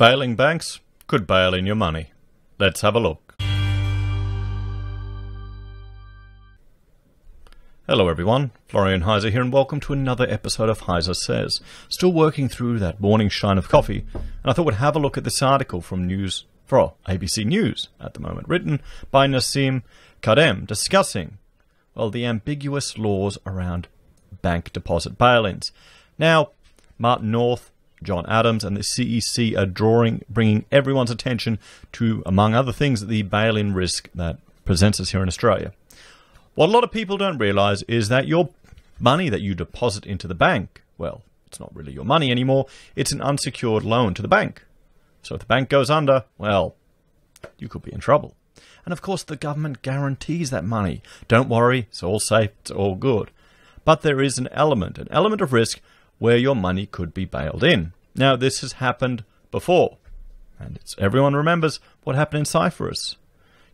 Failing banks could bail in your money. Let's have a look. Hello everyone, Florian Heise here and welcome to another episode of Heise Says. Still working through that morning shine of coffee, and I thought we'd have a look at this article from News for ABC News at the moment, written by Nassim Khadem, discussing, well, the ambiguous laws around bank deposit bail-ins. Now, Martin North, John Adams, and the CEC are drawing, bringing everyone's attention to, among other things, the bail-in risk that presents us here in Australia. What a lot of people don't realize is that your money that you deposit into the bank, well, it's not really your money anymore, it's an unsecured loan to the bank. So if the bank goes under, well, you could be in trouble. And of course, the government guarantees that money. Don't worry, it's all safe, it's all good. But there is an element, an element of risk where your money could be bailed in. Now, this has happened before, and everyone remembers what happened in Cyprus.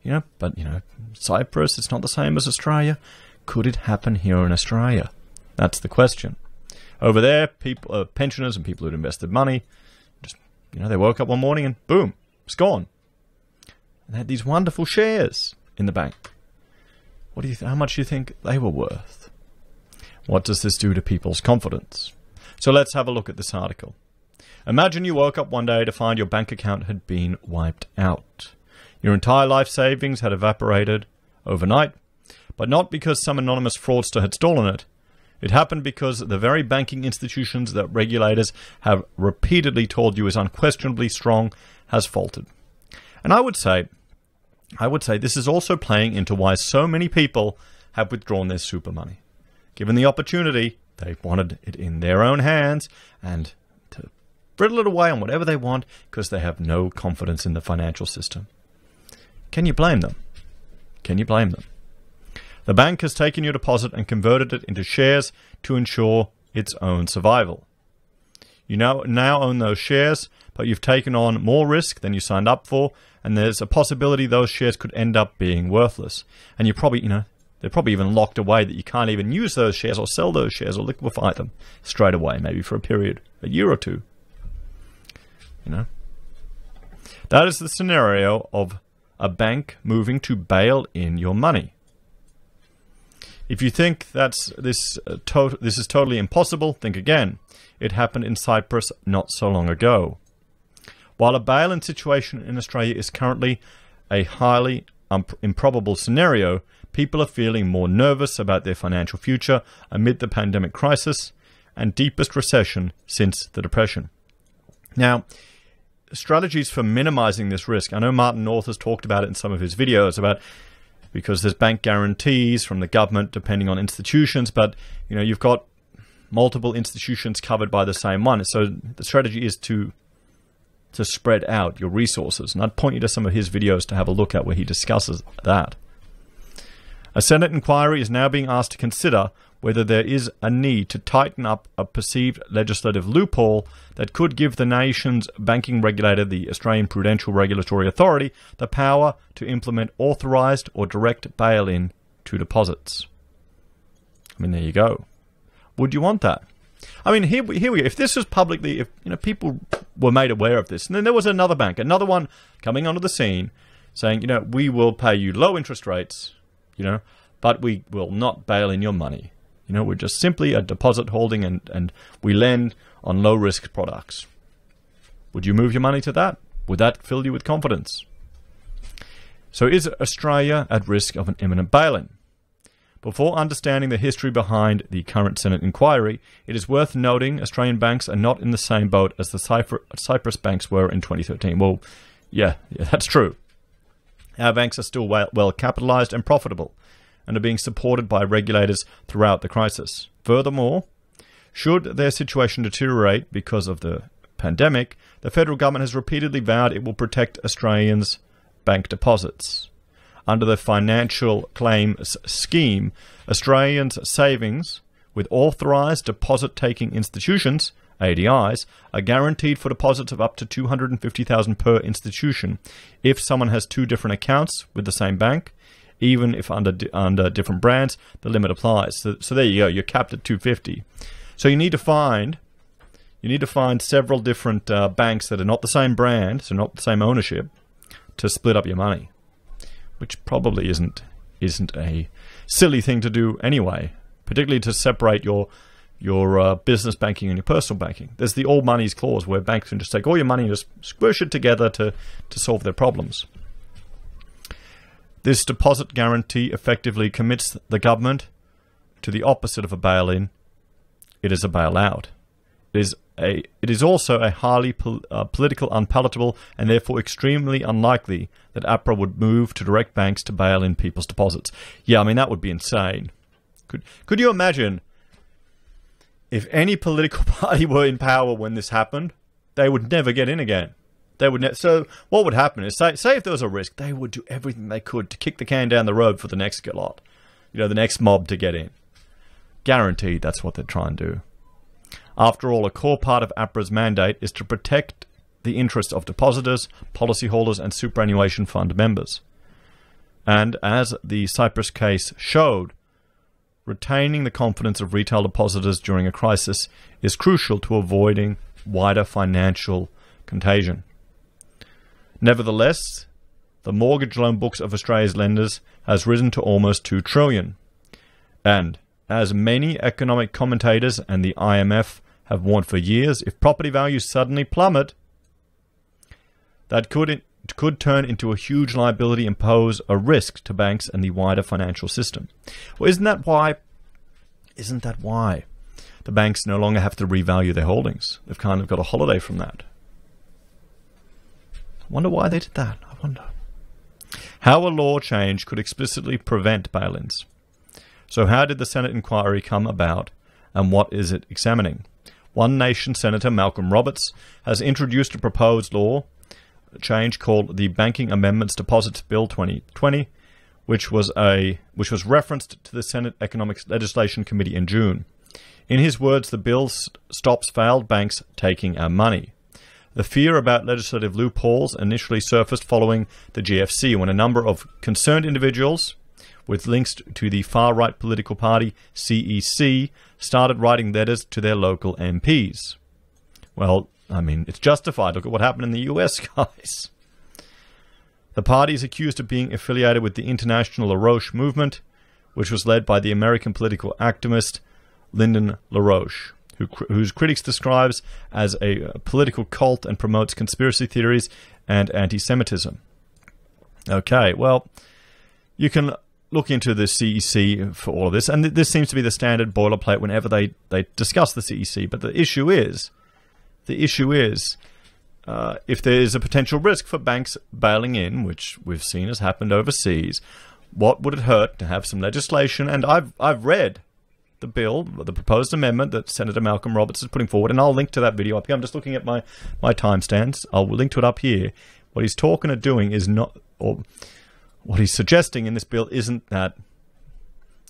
You know, but you know, Cyprus, it's not the same as Australia. Could it happen here in Australia? That's the question. Over there, people, uh, pensioners and people who'd invested money, just you know, they woke up one morning and boom, it's gone. And they had these wonderful shares in the bank. What do you? How much do you think they were worth? What does this do to people's confidence? So let's have a look at this article. Imagine you woke up one day to find your bank account had been wiped out. Your entire life savings had evaporated overnight, but not because some anonymous fraudster had stolen it. It happened because the very banking institutions that regulators have repeatedly told you is unquestionably strong has faltered. And I would say, I would say this is also playing into why so many people have withdrawn their super money. Given the opportunity, they wanted it in their own hands and to brittle it away on whatever they want because they have no confidence in the financial system. Can you blame them? Can you blame them? The bank has taken your deposit and converted it into shares to ensure its own survival. You now, now own those shares, but you've taken on more risk than you signed up for, and there's a possibility those shares could end up being worthless. And you probably, you know, they're probably even locked away that you can't even use those shares or sell those shares or liquefy them straight away, maybe for a period, a year or two. You know? That is the scenario of a bank moving to bail in your money. If you think that's this uh, this is totally impossible, think again. It happened in Cyprus not so long ago. While a bail-in situation in Australia is currently a highly um, improbable scenario, people are feeling more nervous about their financial future amid the pandemic crisis and deepest recession since the Depression. Now, strategies for minimizing this risk. I know Martin North has talked about it in some of his videos about because there's bank guarantees from the government depending on institutions, but you know you've got multiple institutions covered by the same one. So the strategy is to to spread out your resources. And I'd point you to some of his videos to have a look at where he discusses that. A Senate inquiry is now being asked to consider whether there is a need to tighten up a perceived legislative loophole that could give the nation's banking regulator, the Australian Prudential Regulatory Authority, the power to implement authorised or direct bail in to deposits. I mean, there you go. Would you want that? I mean, here, here we go. If this was publicly, if you know people were made aware of this, and then there was another bank, another one coming onto the scene, saying, you know, we will pay you low interest rates, you know, but we will not bail in your money. You know, we're just simply a deposit holding and, and we lend on low risk products. Would you move your money to that? Would that fill you with confidence? So, is Australia at risk of an imminent bail-in? Before understanding the history behind the current Senate inquiry, it is worth noting Australian banks are not in the same boat as the Cyprus banks were in 2013. Well, yeah, yeah that's true. Our banks are still well, capitalized and profitable and are being supported by regulators throughout the crisis. Furthermore, should their situation deteriorate because of the pandemic, the federal government has repeatedly vowed it will protect Australians' bank deposits. Under the financial claims scheme, Australians' savings with authorised deposit taking institutions, ADIs, are guaranteed for deposits of up to 250,000 per institution. If someone has two different accounts with the same bank, even if under under different brands, the limit applies. So, so there you go. You're capped at 250. So you need to find, you need to find several different uh, banks that are not the same brand, so not the same ownership, to split up your money, which probably isn't isn't a silly thing to do anyway. Particularly to separate your your uh, business banking and your personal banking. There's the all monies clause where banks can just take all your money and just squish it together to, to solve their problems. This deposit guarantee effectively commits the government to the opposite of a bail in. It is a bailout. It is a, it is also a highly pol- uh, political unpalatable and therefore extremely unlikely that APRA would move to direct banks to bail in people's deposits. Yeah, I mean that would be insane. Could could you imagine if any political party were in power when this happened, they would never get in again. They would ne- so what would happen is say say if there was a risk, they would do everything they could to kick the can down the road for the next lot, you know, the next mob to get in. Guaranteed, that's what they're trying to do. After all, a core part of APRA's mandate is to protect the interests of depositors, policyholders, and superannuation fund members. And as the Cyprus case showed, retaining the confidence of retail depositors during a crisis is crucial to avoiding wider financial contagion. Nevertheless, the mortgage loan books of Australia's lenders has risen to almost 2 trillion. And as many economic commentators and the IMF have warned for years, if property values suddenly plummet, that could could turn into a huge liability and pose a risk to banks and the wider financial system. Well, isn't that why? Isn't that why the banks no longer have to revalue their holdings? They've kind of got a holiday from that. I wonder why they did that. I wonder. How a law change could explicitly prevent bail ins. So, how did the Senate inquiry come about, and what is it examining? One Nation Senator Malcolm Roberts has introduced a proposed law change called the Banking Amendments Deposits Bill 2020, which was a which was referenced to the Senate Economics Legislation Committee in June. In his words, the bill stops failed banks taking our money. The fear about legislative loopholes initially surfaced following the GFC when a number of concerned individuals with links to the far right political party CEC started writing letters to their local MPs. Well, I mean, it's justified. Look at what happened in the US, guys. The party is accused of being affiliated with the International LaRouche movement, which was led by the American political activist Lyndon LaRouche, who, whose critics describes as a uh, political cult and promotes conspiracy theories and anti Semitism. Okay, well, you can look into the CEC for all of this, and this seems to be the standard boilerplate whenever they, they discuss the CEC. But the issue is, the issue is, uh, if there is a potential risk for banks bailing in, which we've seen has happened overseas, what would it hurt to have some legislation? And I've I've read the bill, the proposed amendment that Senator Malcolm Roberts is putting forward, and I'll link to that video up here. I'm just looking at my my timestamps. I'll link to it up here. What he's talking or doing is not, or what he's suggesting in this bill isn't that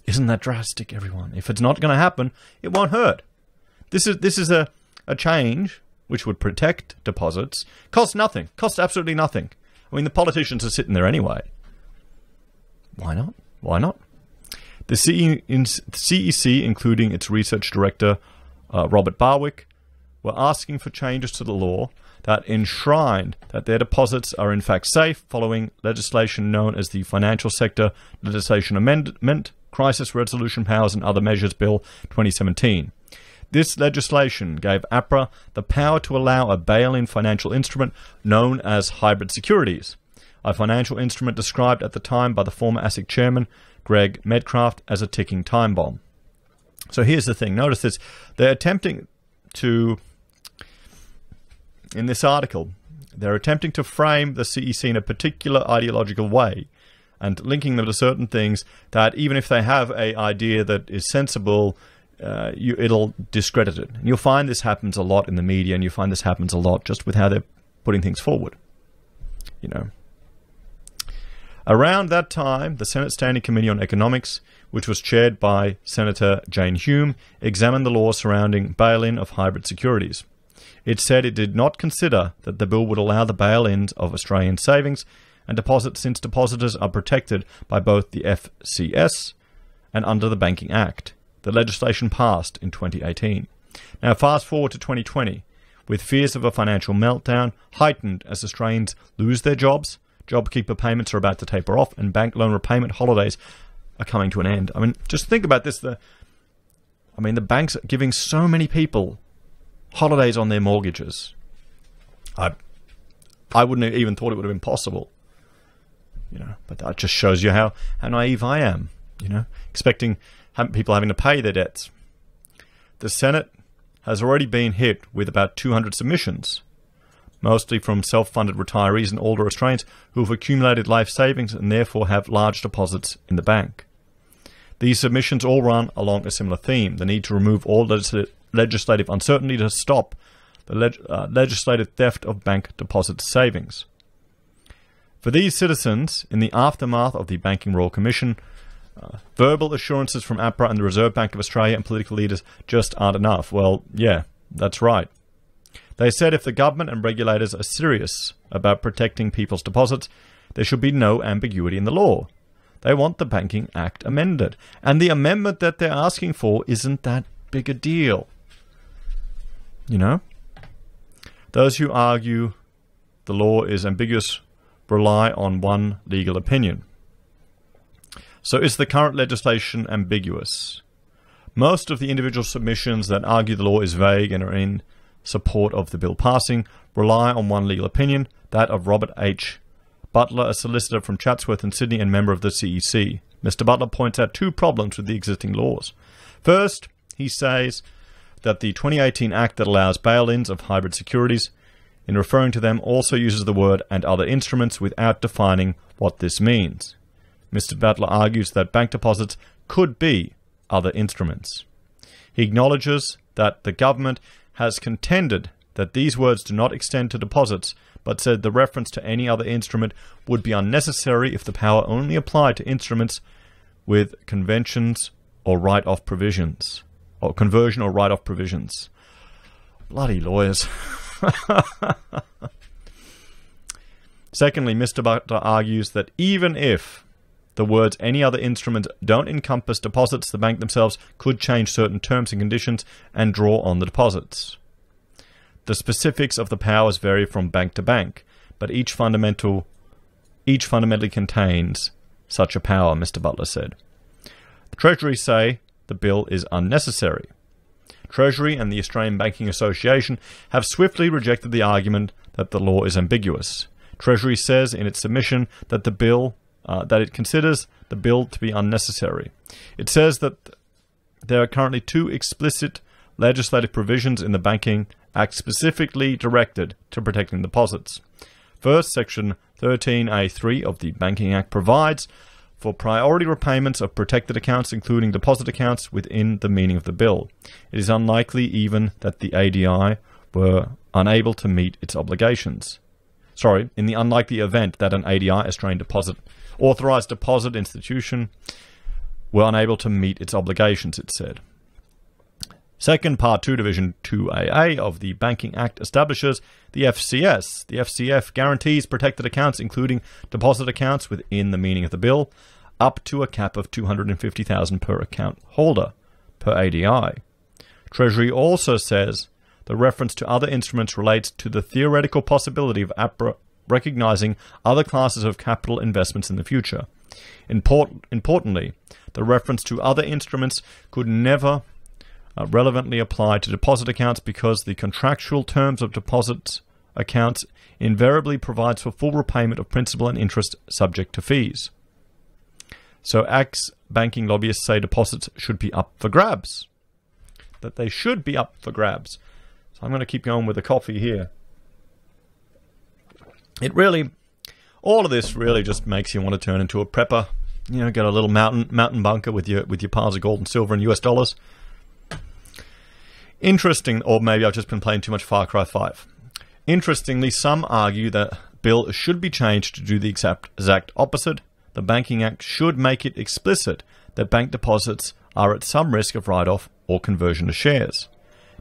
isn't that drastic, everyone. If it's not going to happen, it won't hurt. This is this is a, a change which would protect deposits, costs nothing, costs absolutely nothing. I mean, the politicians are sitting there anyway. Why not? Why not? The CEC, including its research director, uh, Robert Barwick, were asking for changes to the law that enshrined that their deposits are in fact safe following legislation known as the Financial Sector Legislation Amendment, Crisis Resolution Powers and Other Measures Bill 2017. This legislation gave APRA the power to allow a bail in financial instrument known as hybrid securities, a financial instrument described at the time by the former ASIC chairman, Greg Medcraft, as a ticking time bomb. So here's the thing notice this they're attempting to in this article, they're attempting to frame the CEC in a particular ideological way and linking them to certain things that even if they have a idea that is sensible, uh, you, it'll discredit it. And you'll find this happens a lot in the media, and you find this happens a lot just with how they're putting things forward. You know. Around that time, the Senate Standing Committee on Economics, which was chaired by Senator Jane Hume, examined the law surrounding bail in of hybrid securities. It said it did not consider that the bill would allow the bail ins of Australian savings and deposits since depositors are protected by both the FCS and under the Banking Act. The legislation passed in 2018. Now, fast forward to 2020, with fears of a financial meltdown heightened as Australians lose their jobs, JobKeeper payments are about to taper off, and bank loan repayment holidays are coming to an end. I mean, just think about this. The, I mean, the banks are giving so many people holidays on their mortgages. I, I wouldn't have even thought it would have been possible. You know, but that just shows you how, how naive I am. You know, expecting people having to pay their debts. The Senate has already been hit with about 200 submissions, mostly from self funded retirees and older Australians who have accumulated life savings and therefore have large deposits in the bank. These submissions all run along a similar theme the need to remove all legislative uncertainty to stop the leg- uh, legislative theft of bank deposit savings. For these citizens, in the aftermath of the Banking Royal Commission, uh, verbal assurances from APRA and the Reserve Bank of Australia and political leaders just aren't enough. Well, yeah, that's right. They said if the government and regulators are serious about protecting people's deposits, there should be no ambiguity in the law. They want the Banking Act amended. And the amendment that they're asking for isn't that big a deal. You know? Those who argue the law is ambiguous rely on one legal opinion. So is the current legislation ambiguous? Most of the individual submissions that argue the law is vague and are in support of the bill passing rely on one legal opinion, that of Robert H. Butler, a solicitor from Chatswood in Sydney and member of the CEC. Mr. Butler points out two problems with the existing laws. First, he says that the 2018 Act that allows bail ins of hybrid securities, in referring to them, also uses the word and other instruments without defining what this means. Mr. Butler argues that bank deposits could be other instruments. He acknowledges that the government has contended that these words do not extend to deposits, but said the reference to any other instrument would be unnecessary if the power only applied to instruments with conventions or write off provisions, or conversion or write off provisions. Bloody lawyers. Secondly, Mr. Butler argues that even if the words any other instrument don't encompass deposits, the bank themselves could change certain terms and conditions and draw on the deposits. The specifics of the powers vary from bank to bank, but each fundamental each fundamentally contains such a power, Mr. Butler said. The Treasury say the bill is unnecessary. Treasury and the Australian Banking Association have swiftly rejected the argument that the law is ambiguous. Treasury says in its submission that the bill uh, that it considers the bill to be unnecessary. It says that there are currently two explicit legislative provisions in the Banking Act specifically directed to protecting deposits. First, Section 13A3 of the Banking Act provides for priority repayments of protected accounts, including deposit accounts, within the meaning of the bill. It is unlikely even that the ADI were unable to meet its obligations. Sorry, in the unlikely event that an ADI, Australian Deposit authorised deposit institution, were unable to meet its obligations, it said. Second, Part 2, Division 2AA of the Banking Act establishes the FCS. The FCF guarantees protected accounts, including deposit accounts within the meaning of the bill, up to a cap of 250,000 per account holder per ADI. Treasury also says the reference to other instruments relates to the theoretical possibility of recognizing other classes of capital investments in the future. Import- importantly, the reference to other instruments could never uh, relevantly apply to deposit accounts because the contractual terms of deposit accounts invariably provides for full repayment of principal and interest subject to fees. So, ex banking lobbyists say deposits should be up for grabs. That they should be up for grabs. So, I'm going to keep going with the coffee here it really, all of this really just makes you want to turn into a prepper. You know, get a little mountain mountain bunker with your with your piles of gold and silver and US dollars. Interesting, or maybe I've just been playing too much Far Cry 5. Interestingly, some argue that bill should be changed to do the exact, exact opposite. The Banking Act should make it explicit that bank deposits are at some risk of write off or conversion to shares.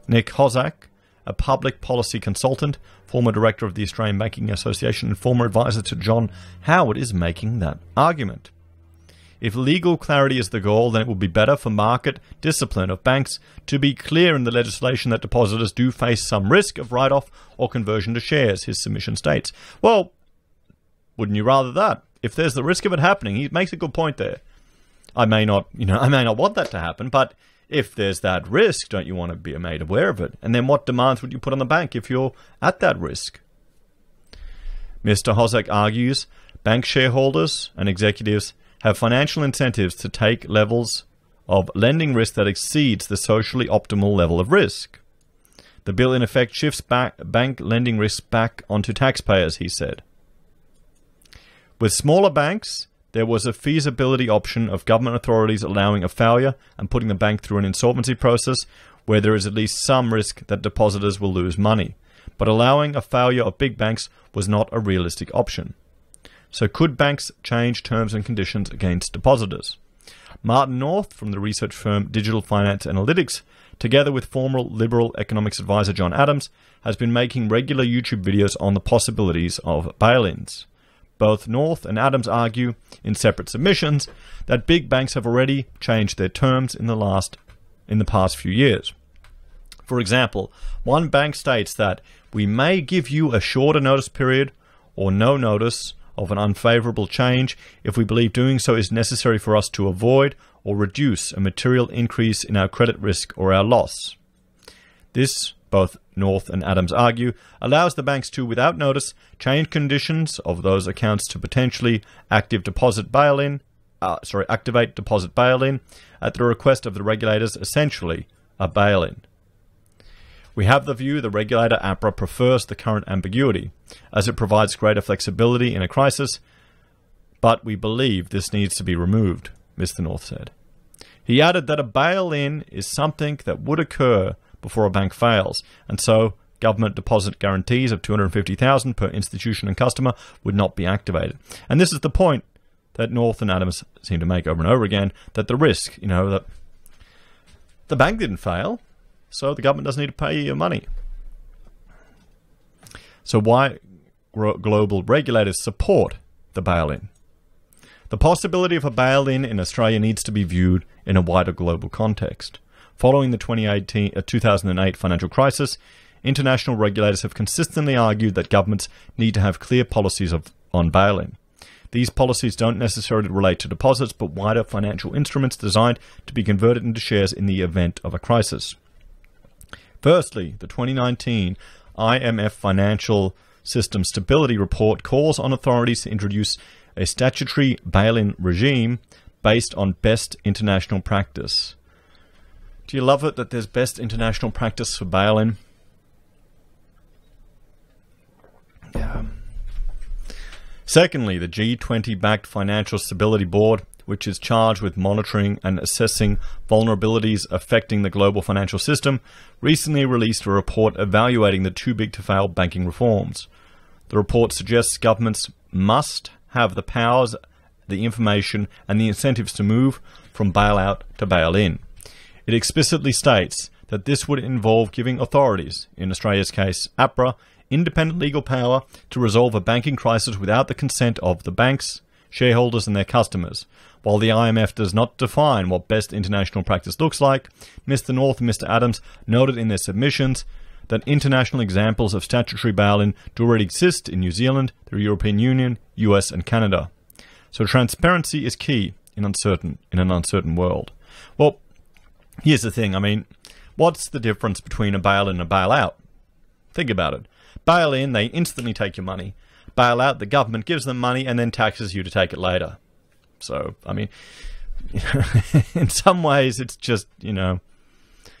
Nick Hossack, a public policy consultant, former director of the Australian Banking Association, and former advisor to John Howard, is making that argument. If legal clarity is the goal, then it would be better for market discipline of banks to be clear in the legislation that depositors do face some risk of write off or conversion to shares, his submission states. Well, wouldn't you rather that? If there's the risk of it happening, he makes a good point there. I may not, you know, I may not want that to happen, but if there's that risk, don't you want to be made aware of it? And then what demands would you put on the bank if you're at that risk? Mr. Hossack argues bank shareholders and executives have financial incentives to take levels of lending risk that exceeds the socially optimal level of risk. The bill, in effect, shifts bank lending risk back onto taxpayers, he said. With smaller banks, there was a feasibility option of government authorities allowing a failure and putting the bank through an insolvency process where there is at least some risk that depositors will lose money but allowing a failure of big banks was not a realistic option. So, could banks change terms and conditions against depositors? Martin North from the research firm Digital Finance Analytics, together with former Liberal economics advisor John Adams, has been making regular YouTube videos on the possibilities of bail ins. Both North and Adams argue, in separate submissions, that big banks have already changed their terms in the last in the past few years. For example, one bank states that we may give you a shorter notice period or no notice of an unfavorable change if we believe doing so is necessary for us to avoid or reduce a material increase in our credit risk or our loss. This, both North and Adams argue, allows the banks to, without notice, change conditions of those accounts to potentially active deposit bail-in, uh, sorry, activate deposit bail-in at the request of the regulators, essentially a bail-in. We have the view the regulator APRA prefers the current ambiguity, as it provides greater flexibility in a crisis, but we believe this needs to be removed, Mr. North said. He added that a bail in is something that would occur before a bank fails, and so government deposit guarantees of 250,000 per institution and customer would not be activated. And this is the point that North and Adams seem to make over and over again that the risk, you know, that the bank didn't fail, so the government doesn't need to pay you money. So why global regulators support the bail-in? The possibility of a bail-in in Australia needs to be viewed in a wider global context. Following the 2018, uh, 2008 financial crisis, international regulators have consistently argued that governments need to have clear policies of, on bail-in. These policies don't necessarily relate to deposits, but wider financial instruments designed to be converted into shares in the event of a crisis. Firstly, the 2019 IMF Financial System Stability Report calls on authorities to introduce a statutory bail in regime based on best international practice. Do you love it that there's best international practice for bail in? Yeah. Secondly, the G20 backed Financial Stability Board which is charged with monitoring and assessing vulnerabilities affecting the global financial system, recently released a report evaluating the too big to fail banking reforms. The report suggests governments must have the powers, the information, and the incentives to move from bailout to bail in. It explicitly states that this would involve giving authorities, in Australia's case APRA, independent legal power to resolve a banking crisis without the consent of the banks, shareholders, and their customers, while the IMF does not define what best international practice looks like, Mr. North and Mr. Adams noted in their submissions that international examples of statutory bail-in do already exist in New Zealand, the European Union, US, and Canada. So transparency is key in uncertain in an uncertain world. Well, here's the thing. I mean, what's the difference between a bail-in and a bail-out? Think about it. Bail-in, they instantly take your money. Bail-out, the government gives them money and then taxes you to take it later. So, I mean, in some ways, it's just, you know,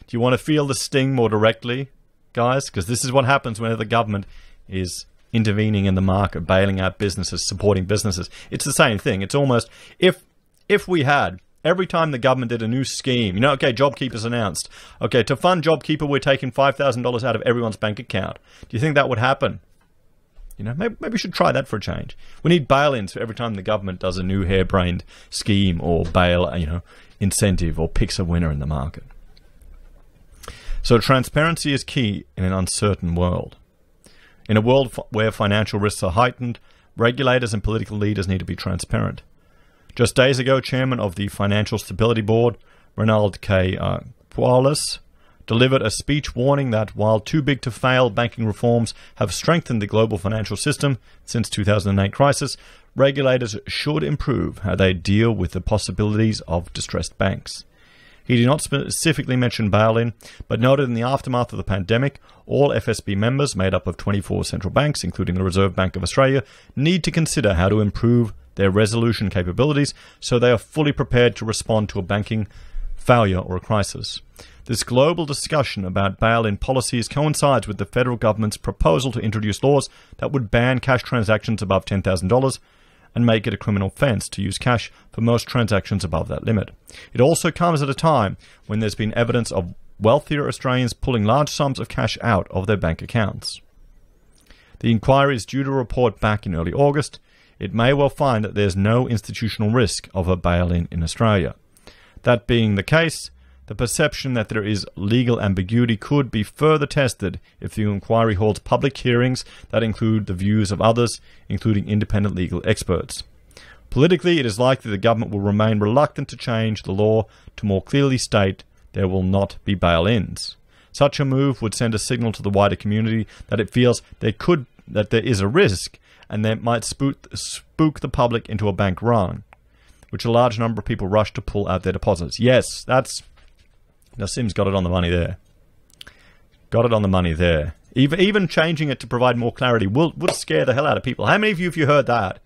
do you want to feel the sting more directly, guys? Because this is what happens whenever the government is intervening in the market, bailing out businesses, supporting businesses. It's the same thing. It's almost if if we had every time the government did a new scheme, you know, okay, JobKeeper's announced. Okay, to fund JobKeeper, we're taking five thousand dollars out of everyone's bank account. Do you think that would happen? You know, maybe, maybe we should try that for a change. We need bail-ins for every time the government does a new harebrained scheme or bail, uh, you know, incentive or picks a winner in the market. So transparency is key in an uncertain world. In a world where financial risks are heightened, regulators and political leaders need to be transparent. Just days ago, chairman of the Financial Stability Board, Ronald K. Uh, delivered a speech warning that while too big to fail, banking reforms have strengthened the global financial system since 2008 crisis, regulators should improve how they deal with the possibilities of distressed banks. He did not specifically mention bail-in, but noted in the aftermath of the pandemic, all FSB members, made up of 24 central banks, including the Reserve Bank of Australia, need to consider how to improve their resolution capabilities so they are fully prepared to respond to a banking failure or a crisis. This global discussion about bail in policies coincides with the federal government's proposal to introduce laws that would ban cash transactions above $10,000 and make it a criminal offence to use cash for most transactions above that limit. It also comes at a time when there's been evidence of wealthier Australians pulling large sums of cash out of their bank accounts. The inquiry is due to report back in early August. It may well find that there's no institutional risk of a bail in in Australia. That being the case, the perception that there is legal ambiguity could be further tested if the inquiry holds public hearings that include the views of others, including independent legal experts. Politically, it is likely the government will remain reluctant to change the law to more clearly state there will not be bail ins. Such a move would send a signal to the wider community that it feels there could that there is a risk and that might spook, spook the public into a bank run, which a large number of people rush to pull out their deposits. Yes, that's Nassim's got it on the money there. Got it on the money there. Even even changing it to provide more clarity will would scare the hell out of people. How many of you, if you heard that,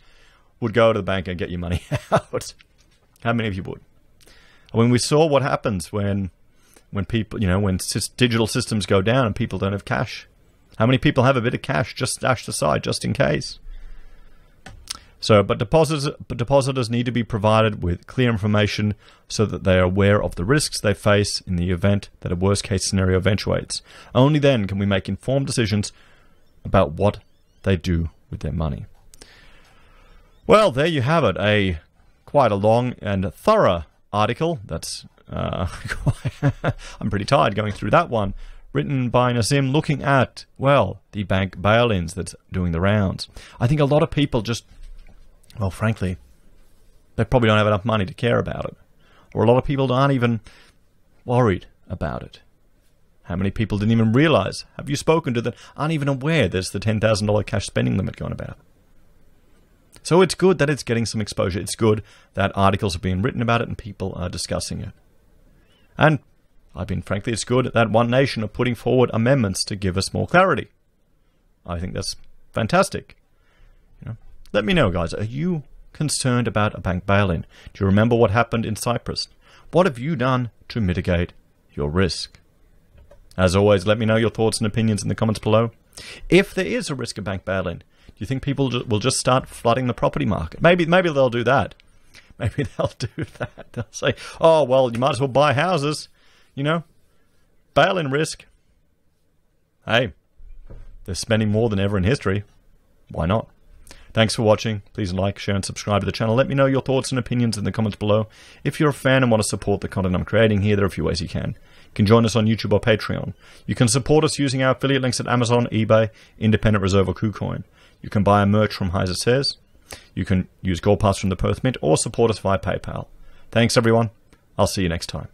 would go to the bank and get your money out? How many of you would? I mean, we saw what happens when when people, you know, when digital systems go down and people don't have cash. How many people have a bit of cash just stashed aside just in case? So, but depositors, but depositors need to be provided with clear information so that they are aware of the risks they face in the event that a worst case scenario eventuates. Only then can we make informed decisions about what they do with their money. Well, there you have it. A quite a long and thorough article. That's uh, I'm pretty tired going through that one. Written by Nassim, looking at well the bank bail-ins that's doing the rounds. I think a lot of people just well, frankly, they probably don't have enough money to care about it. Or a lot of people aren't even worried about it. How many people didn't even realize? Have you spoken to that? Aren't even aware there's the $10,000 cash spending limit going about. So it's good that it's getting some exposure. It's good that articles are being written about it and people are discussing it. And I mean, frankly, it's good that One Nation are putting forward amendments to give us more clarity. I think that's fantastic. Let me know, guys. Are you concerned about a bank bail-in? Do you remember what happened in Cyprus? What have you done to mitigate your risk? As always, let me know your thoughts and opinions in the comments below. If there is a risk of bank bail-in, do you think people will just start flooding the property market? Maybe, maybe they'll do that. Maybe they'll do that. They'll say, "Oh well, you might as well buy houses." You know, bail-in risk. Hey, they're spending more than ever in history. Why not? Thanks for watching. Please like, share, and subscribe to the channel. Let me know your thoughts and opinions in the comments below. If you're a fan and want to support the content I'm creating here, there are a few ways you can. You can join us on YouTube or Patreon. You can support us using our affiliate links at Amazon, eBay, Independent Reserve, or KuCoin. You can buy a merch from Heise Says. You can use Gold Pass from the Perth Mint or support us via PayPal. Thanks, everyone. I'll see you next time.